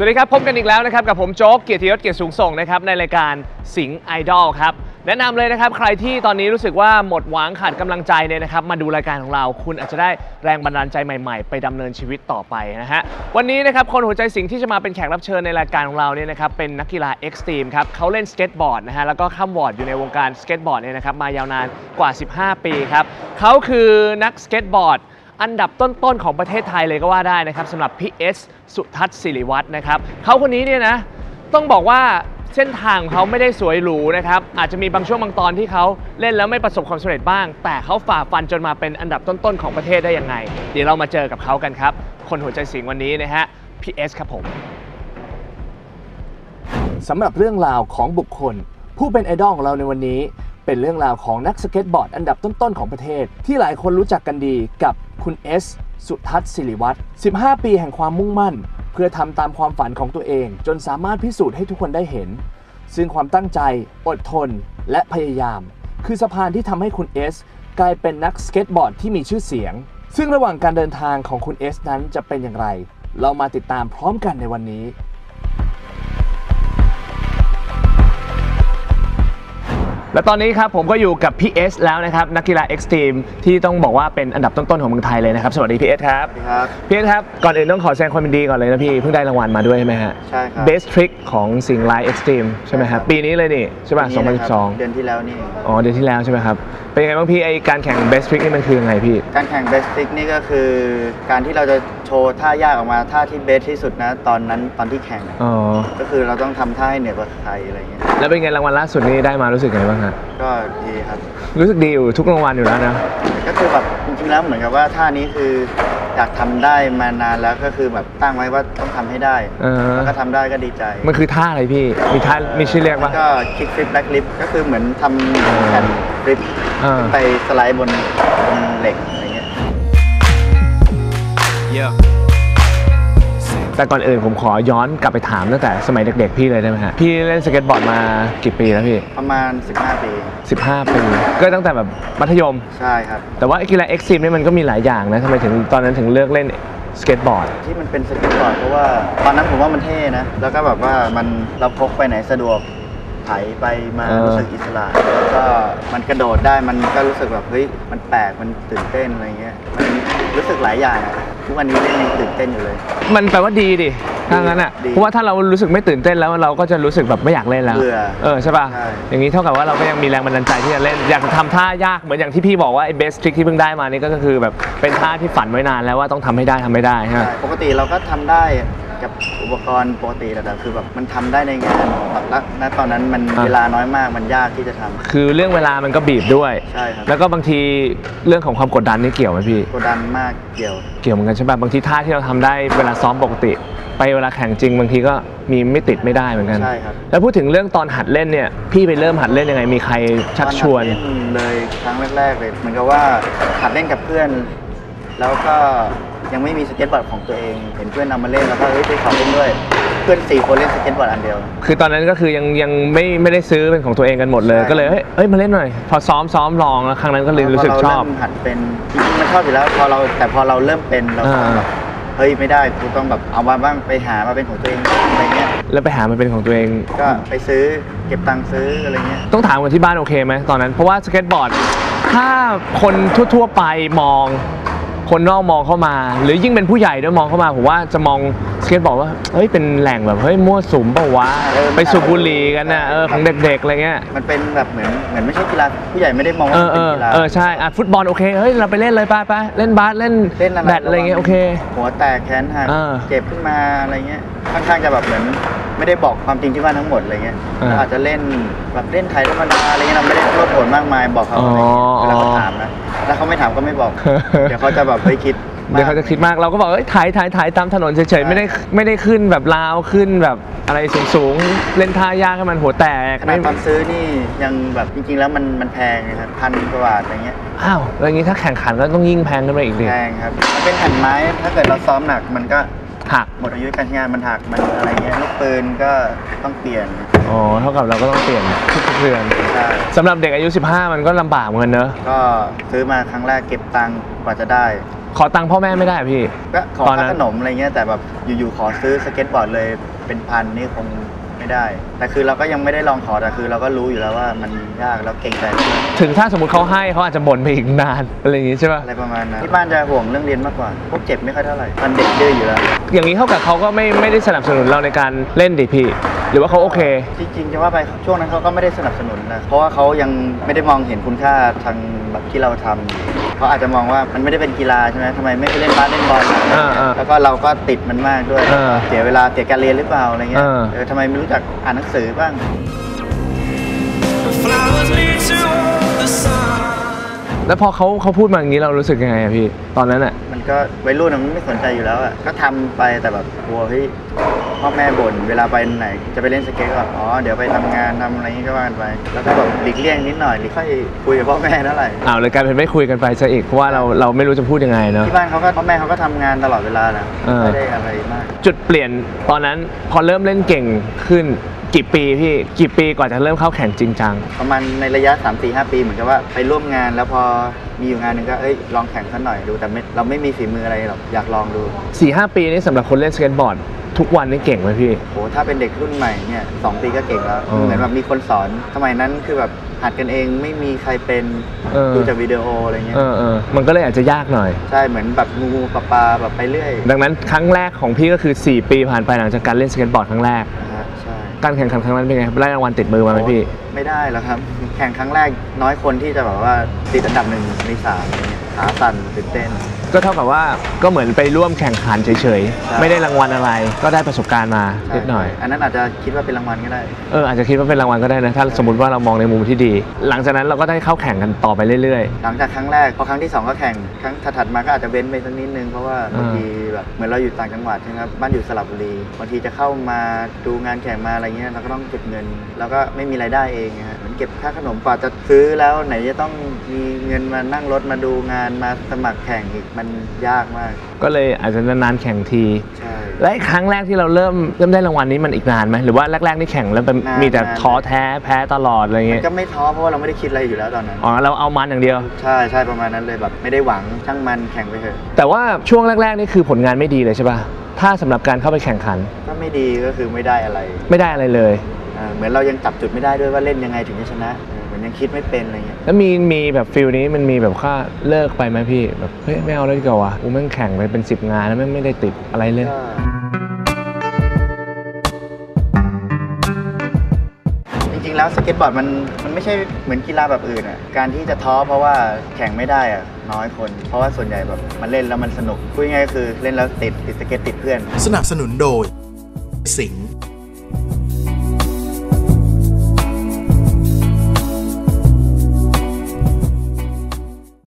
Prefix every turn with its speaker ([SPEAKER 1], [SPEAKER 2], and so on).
[SPEAKER 1] สวัสดีครับ พบกันอีกแล้วนะครับ กับผมโจ๊กเกียรติยศเกียรติสูงส่งนะครับ ในรายการสิงห์ไอดอลครับ แนะนำเลยนะครับ ใครที่ตอนนี้รู้สึกว่าหมดหวังขาดกำลังใจเนี่ยนะครับ มาดูรายการของเรา คุณอาจจะได้แรงบันดาลใจใหม่ๆ ไปดำเนินชีวิตต่อไปนะฮะ วันนี้นะครับ คนหัวใจสิงห์ที่จะมาเป็นแขกรับเชิญในรายการของเราเนี่ยนะครับ เป็นนักกีฬาเอ็กซ์ตรีมครับเขาเล่นสเก็ตบอร์ดนะฮะ แล้วก็คร่ำหวอดอยู่ในวงการสเก็ตบอร์ดเนี่ยนะครับ มายาวนานกว่า 15 ปีครับเขาคือนักสเก็ตบอร์ด อันดับต้นๆของประเทศไทยเลยก็ว่าได้นะครับสำหรับพี่เอสสุทัศน์ศิริวัฒน์นะครับเขาคนนี้เนี่ยนะต้องบอกว่าเส้นทางของเขาไม่ได้สวยหรูนะครับอาจจะมีบางช่วงบางตอนที่เขาเล่นแล้วไม่ประสบความสำเร็จบ้าง แต่เขาฝ่าฟันจนมาเป็นอันดับต้นๆของประเทศได้ยังไง เดี๋ยวเรามาเจอกับเขากันครับ คนหัวใจสิงวันนี้นะฮะพี่เอสครับผมสำหรับเรื่องราวของบุคคล ผู้เป็นไอดอลของเราในวันนี้ เป็นเรื่องราวของนักสเก็ตบอร์ดอันดับต้นๆของประเทศ ที่หลายคนรู้จักกันดีกับคุณเอสสุทัศน์ศิริวัตร15 ปีแห่งความมุ่งมั่น เพื่อทำตามความฝันของตัวเอง จนสามารถพิสูจน์ให้ทุกคนได้เห็น ซึ่งความตั้งใจ อดทน และพยายาม คือสะพานที่ทำให้คุณเอสกลายเป็นนักสเก็ตบอร์ดที่มีชื่อเสียง ซึ่งระหว่างการเดินทางของคุณเอสนั้นจะเป็นอย่างไร เรามาติดตามพร้อมกันในวันนี้ และตอนนี้ครับผมก็อยู่กับพี่เอสแล้วนะครับนักกีฬาเอ็กซ์ตรีมที่ต้องบอกว่าเป็นอันดับต้นๆของเมืองไทยเลยนะครับสวัสดีพี่เอสครับ
[SPEAKER 2] ครับ
[SPEAKER 1] พี่เอสครับ ก่อนอื่นต้องขอแสดงความยินดีก่อนเลยนะพี่ เพิ่งได้รางวัลมาด้วยใช่ไหมฮะ
[SPEAKER 2] ใช่ครับ
[SPEAKER 1] Best Trick ของสิงห์ไลฟ์เอ็กซ์ตรีมใช่ไหมครับปีนี้เลยนี่ใช่ป่ะ
[SPEAKER 2] ปีนี้นะครับ
[SPEAKER 1] 2012
[SPEAKER 2] เดือนที่แล้วนี่
[SPEAKER 1] อ๋อเดือนที่แล้วใช่ไหมครับ เป็นยังไงบ้างพี่ไอ้การแข่ง Best Trick นี่มันคือยังไงพี่
[SPEAKER 2] การแข่ง Best Trick นี่ก็คือการที่เราจะ โชว์ท่ายากออกมาท่าที่ best ที่สุดนะ ตอนนั้นตอนที่แข่ง
[SPEAKER 1] อ๋อ
[SPEAKER 2] ก็คือเราต้องทำท่าให้เหนือกว่าใครอะไรเงี้ย
[SPEAKER 1] แล้วเป็นไงรางวัลล่าสุดนี้ได้มารู้สึกไงบ้างฮะ
[SPEAKER 2] ก็ดีครับ
[SPEAKER 1] รู้สึกดีอยู่ทุกรางวัลอยู่แล้วนะ
[SPEAKER 2] ก็คือแบบจริงๆแล้วเหมือนกับว่าท่านี้คืออยากทำได้มานานแล้วก็คือแบบตั้งไว้ว่าต้องทำให้ได้
[SPEAKER 1] เออ
[SPEAKER 2] แล้วก็ทำได้ก็ดีใจ
[SPEAKER 1] มันคือท่าอะไรพี่มีท่ามีชื่อเรียกปะ
[SPEAKER 2] แล้วก็ kickflip back lip ก็คือเหมือนทำแผ่น flip
[SPEAKER 1] อ่า
[SPEAKER 2] ไปสไลด์บนบนเหล็กอะไรเงี้ย
[SPEAKER 1] แต่ก่อนอื่นผมขอย้อนกลับไปถามตั้งแต่สมัยเด็กๆ พี่เลยได้ไหมฮะ พี่เล่นสเก็ตบอร์ดมากี่ปีแล้วพี่
[SPEAKER 2] ประมาณ 15 ปี
[SPEAKER 1] 15 ปี ก็ตั้งแต่แบบมัธยม
[SPEAKER 2] ใช่ครับ
[SPEAKER 1] แต่ว่าไอ้กีฬาเอ็กซ์ตรีมนี่มันก็มีหลายอย่างนะทำไมถึงตอนนั้นถึงเลือกเล่นสเก็ตบอร์ด
[SPEAKER 2] ที่มันเป็นสเก็ตบอร์ดเพราะว่าตอนนั้นผมว่ามันเท่นะ แล้วก็แบบว่ามันเราพกไปไหนสะดวกไถไปมา
[SPEAKER 1] เออ
[SPEAKER 2] รู้สึกอิสระแล้วก็มันกระโดดได้มันก็รู้สึกแบบเฮ้ยมันแปลกมันตื่นเต้นอะไรเงี้ยมันรู้สึกหลายอย่างอะ ทุกวันนี้เล่นยังตื่นเต้นอยู่เลย
[SPEAKER 1] มันแปลว่าดีดิถ้างั้นอะ
[SPEAKER 2] ดี
[SPEAKER 1] เพราะว่าถ้าเรารู้สึกไม่ตื่นเต้นแล้วเราก็จะรู้สึกแบบไม่อยากเล่นแล้ว
[SPEAKER 2] เบื่อ
[SPEAKER 1] เออใช่ป่ะ
[SPEAKER 2] ใช่
[SPEAKER 1] อย่างนี้เท่ากับว่าเราก็ยังมีแรงบันดาลใจที่จะเล่น อยากจะทำท่ายากเหมือนอย่างที่พี่บอกว่าไอ้เบสทริกที่เพิ่งได้มานี่ก็คือแบบเป็นท่าที่ฝันไว้นานแล้วว่าต้องทำให้ได้ทำไม่ได้ใช่ไหม
[SPEAKER 2] ใช่ปกติเราก็ทำได้ กับอุปกรณ์ปกติแต่คือแบบมันทำได้ในงานแล้วณตอนนั้นมันเวลาน้อยมากมันยากที่จะทำ
[SPEAKER 1] คือเรื่องเวลามันก็บีบด้วย
[SPEAKER 2] ใช่ครับ
[SPEAKER 1] แล้วก็บางทีเรื่องของความกดดันนี่เกี่ยวไหมพี่
[SPEAKER 2] กดดันมากเกี่ยว
[SPEAKER 1] เกี่ยวเหมือนกันใช่ป่ะบางทีท่าที่เราทำได้เวลาซ้อมปกติ ไปเวลาแข่งจริงบางทีก็มีไม่ติดไม่ได้เหมือนกัน
[SPEAKER 2] ใช่ครับ
[SPEAKER 1] แล้วพูดถึงเรื่องตอนหัดเล่นเนี่ยพี่ไปเริ่มหัดเล่นยังไงมีใครชักชวน
[SPEAKER 2] ตอนหัดเล่นเลยครั้งแรกๆเลยเหมือนกับว่าหัดเล่นกับเพื่อน แล้วก็ ยังไม่มีสเก็ตบอร์ดของตัวเองเห็นเพื่อนนำมาเล่นแล้วก็เฮ้ยไปขอเล่นด้วยเพื่อนสี่คนเล่นสเก็ตบอร์ดอันเดียว
[SPEAKER 1] คือตอนนั้นก็คือยังยังไม่ไม่ได้ซื้อเป็นของตัวเองกันหมดเลย
[SPEAKER 2] ใช่
[SPEAKER 1] ก็เลยเฮ้ยเอ้ยมาเล่นหน่อย พอซ้อมซ้อมลองแล้วครั้งนั้นก็เลยรู้สึกชอบ
[SPEAKER 2] พอเริ่มหัดเป็นจริงๆมันชอบอยู่แล้วพอเราแต่พอเราเริ่มเป็นเราก็
[SPEAKER 1] อ่า
[SPEAKER 2] แบบเฮ้ยไม่ได้กูต้องแบบเอามาบ้างไปหามาเป็นของตัวเองอะไรเงี้ย
[SPEAKER 1] แล้วไปหามันเป็นของตัวเอง
[SPEAKER 2] ก็ไปซื้อเก็บตังค์ซื้ออะไรเงี้ย
[SPEAKER 1] ต้องถามกันที่บ้านโอเคไหมตอนนั้น เพราะว่าสเก็ตบอร์ด ถ้าคนทั่ว ๆ ไปมอง คนนอกมองเข้ามา หรือยิ่งเป็นผู้ใหญ่ด้วยมองเข้ามาผมว่าจะมองสเก็ตบอร์ดว่าเฮ้ยเป็นแหล่งแบบเฮ้ยมั่วสุมเปล่าวะ
[SPEAKER 2] เออ
[SPEAKER 1] ไปสูบบุหรี่กันน่ะเออของเด็กๆอะไรเงี้ย
[SPEAKER 2] มันเป็นแบบเหมือนเหมือนไม่ใช่กีฬาผู้ใหญ่ไม่ได้มอง
[SPEAKER 1] เอ
[SPEAKER 2] ว่า
[SPEAKER 1] อ
[SPEAKER 2] มัน
[SPEAKER 1] เอ
[SPEAKER 2] เป็น
[SPEAKER 1] อ
[SPEAKER 2] กีฬา
[SPEAKER 1] เออใช่อะฟุตบอลโอเคเฮ้ยเราไปเล่นเลยไปไปเล่นบาสเล่น
[SPEAKER 2] เล่นอะไร
[SPEAKER 1] แบดอะไรเงี้ยโอเค
[SPEAKER 2] หัวแตกแขนหัก
[SPEAKER 1] อ่า
[SPEAKER 2] เจ็บขึ้นมาอะไรเงี้ยค่อนข้างจะแบบเหมือนไม่ได้บอกความจริงที่ว่าทั้งหมดอะไรเงี้ย
[SPEAKER 1] อ่า
[SPEAKER 2] เราอาจจะเล่นแบบเล่นไทยธรรมดาอะไรเงี้ยเราไม่ได้โลดโผนมากมายบอกเขาอะไรเงี้ย
[SPEAKER 1] อ๋อ
[SPEAKER 2] เวลาเขาถามนะ แล้วเขาไม่ถามก็ไม่บอก เดี๋ยวเขาจะแบบไปคิดมก
[SPEAKER 1] เดี๋ยวเขาจะคิดมากเราก็บอกเอ้ยถ่ายถ่ายถ่ายตามถนนเฉยๆไม่ได้ไม่ได้ขึ้นแบบลาวขึ้นแบบอะไรสูงๆเล่นท่ายากให้มันหัวแตก
[SPEAKER 2] ขนา
[SPEAKER 1] ไม่
[SPEAKER 2] ดตอนซื้อนี่ยังแบบจริงๆแล้วมันมันแพงนะครับพันกว่าบาทอะไรเงี้ย
[SPEAKER 1] อ้าวแล้วอย่างนี้ถ้าแข่งขันก็ต้องยิ่งแพงขึ้นไปอีกดิ
[SPEAKER 2] แพงครับมันเป็นแผ่นไม้ถ้าเกิดเราซ้อมหนักมันก็
[SPEAKER 1] หัก
[SPEAKER 2] หมดอายุการใช้งานมันหักมันอะไรเงี้ยลูกปืนก็ต้องเปลี่ยน
[SPEAKER 1] อ๋อเท่ากับเราก็ต้องเปลี่ยนทุกๆเดือน
[SPEAKER 2] ใช่
[SPEAKER 1] สำหรับเด็กอายุ 15 มันก็ลำบากเหมือนกันเนอะ
[SPEAKER 2] ก็ซื้อมาครั้งแรกเก็บตังค์กว่าจะได้
[SPEAKER 1] ขอตังค์พ่อแม่ไม่ได้พี่
[SPEAKER 2] ก็ขอ
[SPEAKER 1] ตอนนั้
[SPEAKER 2] ค่าน ขนมอะไรเงี้ยแต่แบบอยู่ๆขอซื้อสเก็ตบอร์ดเลยเป็นพันนี่คง ไม่ได้ แต่คือเราก็ยังไม่ได้ลองขอแต่คือเราก็รู้อยู่แล้วว่ามันยากแล้วเกรงใจ
[SPEAKER 1] ถึงถ้าสมมติเขาให้เขาอาจจะบ่นไปอีกนานอะไรอย่างงี้ใช่ป่ะ
[SPEAKER 2] อะไรประมาณนั้นที่บ้านจะห่วงเรื่องเรียนมากกว่าพวกเจ็บไม่ค่อยเท่าไหร่มันเด็กดื้ออยู่แล้ว
[SPEAKER 1] อย่างนี้เท่ากับเขาก็ไม่ไม่ได้สนับสนุนเราในการเล่นดิพี่ หรือว่าเขาโอเค
[SPEAKER 2] จริงๆจะว่าไปช่วงนั้นเขาก็ไม่ได้สนับสนุนนะเพราะว่าเขายังไม่ได้มองเห็นคุณค่าทางแบบที่เราทำ เขาอาจจะมองว่ามันไม่ได้เป็นกีฬาใช่ไหมทำไมไม่ไปเล่นบาสเล่นบอล
[SPEAKER 1] อ่าอ่า
[SPEAKER 2] แล้วก็เราก็ติดมันมากด้วย
[SPEAKER 1] อ่า
[SPEAKER 2] เสียเวลาเสียการเรียนหรือเปล่าอะไรเงี้ย
[SPEAKER 1] อ่า
[SPEAKER 2] เออทำไมไม่รู้จักอ่านหนังสือบ้าง
[SPEAKER 3] Flowers lead to the sun.
[SPEAKER 1] แล้วพอเขาเขาพูดมาอย่างนี้เรารู้สึกยังไงอะพี่ ตอนนั้นอะ
[SPEAKER 2] มันก็วัยรุ่นอะมันไม่สนใจอยู่แล้วอะก็ทำไปแต่แบบกลัวเฮ้ยพ่อแม่บ่นเวลาไปไหน จะไปเล่นสเก็ตก็อ๋อเดี๋ยวไปทำงานทำอะไรนี้ก็ว่ากันไป แล้วก็แบบหลีกเลี่ยงนิดหน่อยหรือค่อยคุยกับพ่อแม่เท่าไหร่
[SPEAKER 1] อ้าวเลยกลายเป็นไม่คุยกันไปซะอีกเพราะว่าเราเราไม่รู้จะพูดยังไงเนาะ
[SPEAKER 2] ที่บ้านเขาก็พ่อแม่เขาก็ทำงานตลอดเวลานะ
[SPEAKER 1] เออ
[SPEAKER 2] ไม่ได้อะไรมาก
[SPEAKER 1] จุดเปลี่ยนตอนนั้นพอเริ่มเล่นเก่งขึ้นกี่ปีพี่กี่ปีกว่าจะเริ่มเข้าแข่งจริงจัง
[SPEAKER 2] ประมาณในระยะ 3 4 5 ปีเหมือนกับว่าไปร่วมงานแล้วพอมีอยู่งานหนึ่งก็เอ้ยลองแข่งสักหน่อยดูแต่ไม่เราไม่มีฝีมืออะไรหรอกอยากลองดู
[SPEAKER 1] 4-5หปีนี้สำหรับคนเล่นสเก็ตบอร์ด ทุกวันนี่เก่งไหมพี่
[SPEAKER 2] โหถ้าเป็นเด็กรุ่นใหม่เนี่ยสองปีก็เก่งแล้ว
[SPEAKER 1] อ๋อ
[SPEAKER 2] เหมือนแบบมีคนสอนสมัยนั้นคือแบบหัดกันเองไม่มีใครเป็น
[SPEAKER 1] เออ
[SPEAKER 2] ดูจากวิดีโออะไรเงี้ย
[SPEAKER 1] เออเออมันก็เลยอาจจะยากหน่อย
[SPEAKER 2] ใช่เหมือนแบบงูงูปลาปลาแบบไปเรื่อย
[SPEAKER 1] ดังนั้นครั้งแรกของพี่ก็คือ 4 ปีผ่านไปหลังจากการเล่นสเก็ตบอร์ดครั้งแรก
[SPEAKER 2] นะฮะใช่
[SPEAKER 1] การแข่งขันครั้งนั้นเป็นไงได้รางวัลติดมือมาไหมพี่
[SPEAKER 2] ไม่ได้แล้วครับ แข่งครั้งแรกน้อยคนที่จะแบบว่าติดอันดับหนึ่งในสามอะไรเงี้ยขาสั่นตื่นเต้น
[SPEAKER 1] ก็เท่ากับว่าก็เหมือนไปร่วมแข่งขันเฉย
[SPEAKER 2] ใช่
[SPEAKER 1] ๆไม่ได้รางวัลอะไร ก็ได้ประสบการณ์มานิดหน่อย
[SPEAKER 2] อันนั้นอาจจะคิดว่าเป็นรางวัลก็ได้
[SPEAKER 1] เอออาจจะคิดว่าเป็นรางวัลก็ได้นะ ถ้าสมมติว่าเรามองในมุมที่ดี หลังจากนั้นเราก็ได้เข้าแข่งกันต่อไปเรื่อย
[SPEAKER 2] หลังจากครั้งแรกพอครั้งที่สองก็แข่งครั้งถัดๆมาก็อาจจะเว้นไปสักนิดนึงเพราะว่า
[SPEAKER 1] อ่า
[SPEAKER 2] บางทีแบบเหมือนเราอยู่ต่างจังหวัดใช่ไหมครับบ้านอยู่สระบุรีบางทีจะเข้ามาดูงานแข่งมาอะไรเงี้ยเราก็ต้องเก็บเงิน แล้วก็ไม่มีรายได้เองฮะเหมือน เก็บค่าขนมกว่าจะซื้อแล้วไหนจะต้องมีเงินมานั่งรถมาดูงานมาสมัครแข่งอีกมันยากมาก
[SPEAKER 1] ๆก็เลยอาจจะนานๆแข่งที
[SPEAKER 2] ใช่
[SPEAKER 1] และไอ้ครั้งแรกที่เราเริ่มเริ่มได้รางวัลนี้มันอีกนานไหมหรือว่าแรกๆนี่แข่งแล้วเป็น
[SPEAKER 2] นาน
[SPEAKER 1] มีแต่
[SPEAKER 2] นาน
[SPEAKER 1] ท้อแท้แพ้ตลอดอะไร
[SPEAKER 2] มั
[SPEAKER 1] เงี้
[SPEAKER 2] น
[SPEAKER 1] ย
[SPEAKER 2] ก็ไม่ท้อเพราะว่าเราไม่ได้คิดอะไรอยู่แล้วตอนนั้น
[SPEAKER 1] อ๋อเราเอามันอย่างเดียว
[SPEAKER 2] ใช่ใช่ประมาณนั้นเลยแบบไม่ได้หวังช่างมันแข่งไปเถอะ
[SPEAKER 1] แต่ว่าช่วงแรกๆนี่คือผลงานไม่ดีเลยใช่ป่ะถ้าสำหรับการเข้าไปแข่งขัน
[SPEAKER 2] ถ้าไม่ดีก็คือไม่ได้อะไร
[SPEAKER 1] ไม่ได้อะไรเลย
[SPEAKER 2] อ่า เหมือนเรายังจับจุดไม่ได้ด้วยว่าเล่นยังไงถึงจะชนะเออเหมือนยังคิดไม่เป็นอะไรเงี้ย
[SPEAKER 1] แล้วมีมีแบบ feel นี้มันมีแบบท้อเลิกไปไหมพี่แบบเฮ้ยไม่เอาแล้วดีกว่าวะกูแม่งแข่งไปเป็น 10 งานแล้วแม่งไม่ได้ติดอะไรเลย
[SPEAKER 2] ก็จริงๆแล้วสเก็ตบอร์ดมันมันไม่ใช่เหมือนกีฬาแบบอื่นอะการที่จะท้อเพราะว่าแข่งไม่ได้อะน้อยคน เพราะว่าส่วนใหญ่แบบมันเล่นแล้วมันสนุกพูดง่ายๆก็คือเล่นแล้วติดติดสเก็ตติดเพื่อน
[SPEAKER 4] สนับสนุนโดย สิงห์